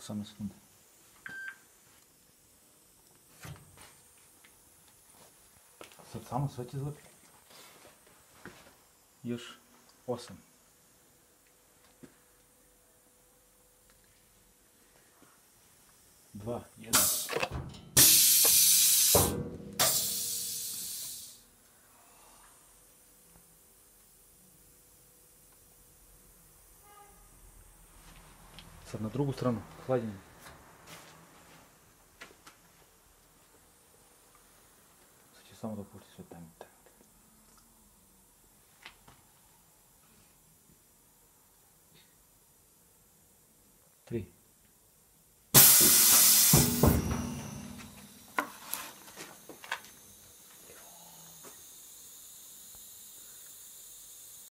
90 секунд. Само sve ti zvuke. Još 8. Dva, jedan. на другую сторону, холоднее. сам допустим, вот там.